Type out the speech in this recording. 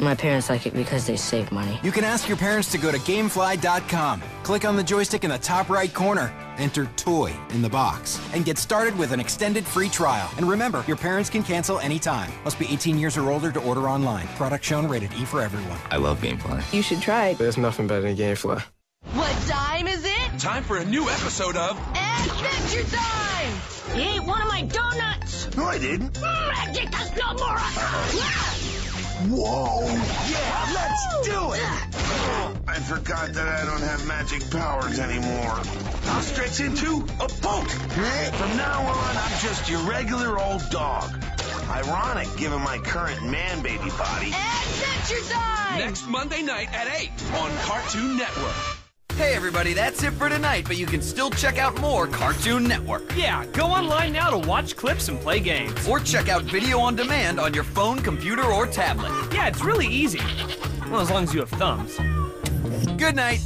My parents like it because they save money. You can ask your parents to go to Gamefly.com. Click on the joystick in the top right corner. Enter toy in the box and get started with an extended free trial. And remember, your parents can cancel anytime. Must be 18 years or older to order online. Product shown rated E for everyone. I love Gamefly. You should try it. There's nothing better than Gamefly. What time is it? Time for a new episode of Adventure Time! You ate one of my donuts! No, I didn't. Magic does no more! Whoa! Yeah, let's do it! I forgot that I don't have magic powers anymore. I'll stretch into a boat. From now on, I'm just your regular old dog. Ironic, given my current man-baby body. Adventure Time! next Monday night at 8 on Cartoon Network. Hey everybody, that's it for tonight, but you can still check out more Cartoon Network. Yeah, go online now to watch clips and play games. Or check out video on demand on your phone, computer, or tablet. Yeah, it's really easy. Well, as long as you have thumbs. Good night.